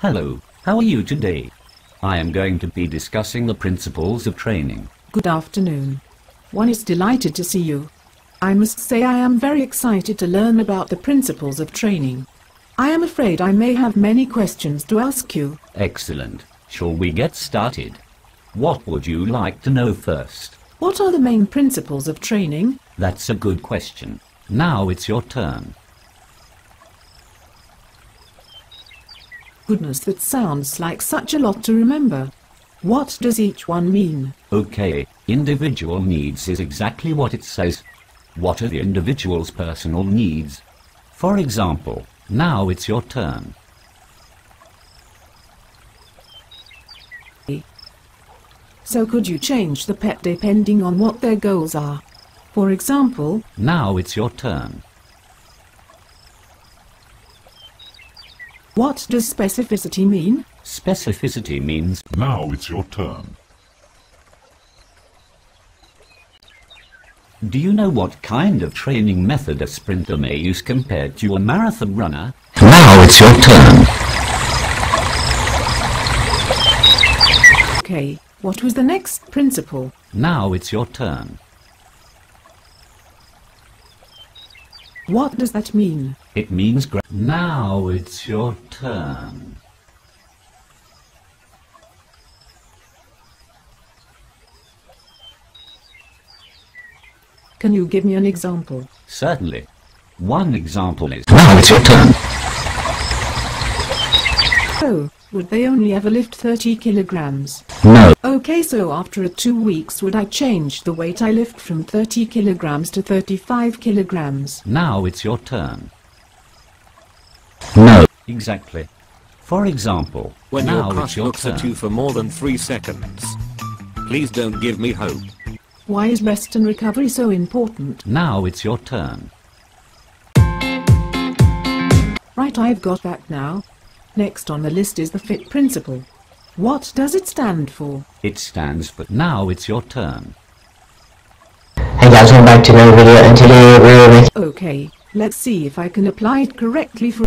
Hello, how are you today? I am going to be discussing the principles of training. Good afternoon. One is delighted to see you. I must say I am very excited to learn about the principles of training. I am afraid I may have many questions to ask you. Excellent. Shall we get started? What would you like to know first? What are the main principles of training? That's a good question. Now it's your turn. Goodness, that sounds like such a lot to remember. What does each one mean? Okay, individual needs is exactly what it says. What are the individual's personal needs? For example, now it's your turn. So could you change the PEP depending on what their goals are? For example, Now it's your turn. What does specificity mean? Specificity means Now it's your turn. Do you know what kind of training method a sprinter may use compared to a marathon runner? Now it's your turn. Okay, what was the next principle? Now it's your turn. What does that mean? It means gra- Now it's your turn. Can you give me an example? Certainly. One example is Now it's your turn. Oh, would they only ever lift 30 kilograms? No. Okay, so after two weeks would I change the weight I lift from 30 kilograms to 35 kilograms? Now it's your turn. No. Exactly. For example, When now your crush your looks turn. at you for more than three seconds, please don't give me hope. Why is rest and recovery so important? Now it's your turn. Right, I've got that now. Next on the list is the FIT principle. What does it stand for? It stands for Now it's your turn. Hey guys, welcome back to another video, and today we're with Okay, let's see if I can apply it correctly for